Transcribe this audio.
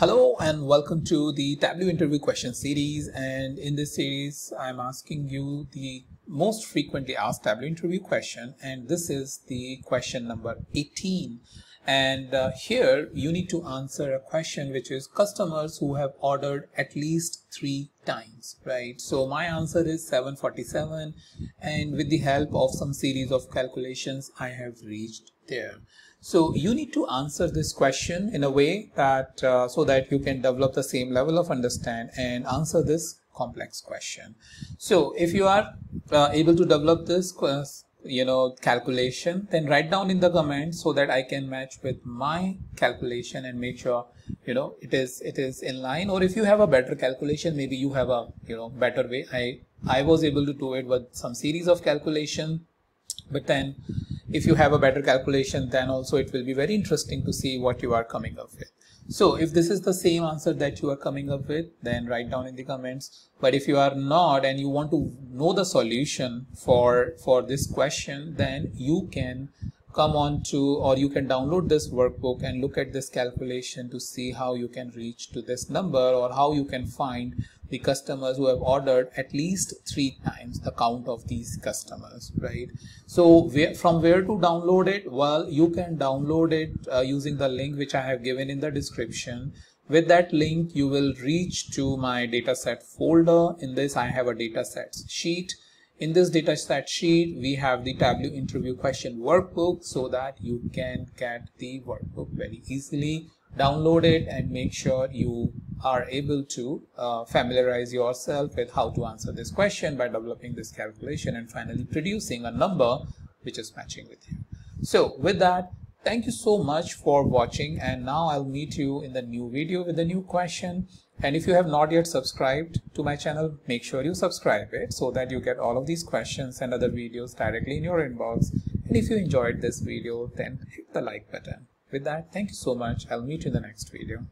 Hello and welcome to the Tableau interview question series. And in this series I'm asking you the most frequently asked Tableau interview question. And this is the question number 18 and uh, here you need to answer a question which is customers who have ordered at least three times right so my answer is 747 and with the help of some series of calculations I have reached there so you need to answer this question in a way that uh, so that you can develop the same level of understand and answer this complex question. So if you are uh, able to develop this you know calculation then write down in the comments so that I can match with my calculation and make sure you know it is it is in line. Or if you have a better calculation maybe you have a you know better way. I I was able to do it with some series of calculation. But then if you have a better calculation then also it will be very interesting to see what you are coming up with so if this is the same answer that you are coming up with then write down in the comments. But if you are not and you want to know the solution for for this question then you can come on to or you can download this workbook and look at this calculation to see how you can reach to this number or how you can find the customers who have ordered at least three times the count of these customers right? So where, from where to download it? Well you can download it uh, using the link which i have given in the description. With that link you will reach to my dataset folder. In this i have a dataset sheet in this data dataset sheet, we have the Tableau interview question workbook so that you can get the workbook very easily. Download it and make sure you are able to uh, familiarize yourself with how to answer this question by developing this calculation and finally producing a number which is matching with you. So with that, thank you so much for watching and now I'll meet you in the new video with a new question and if you have not yet subscribed to my channel, make sure you subscribe it so that you get all of these questions and other videos directly in your inbox. And if you enjoyed this video, then hit the like button. With that, thank you so much. I'll meet you in the next video.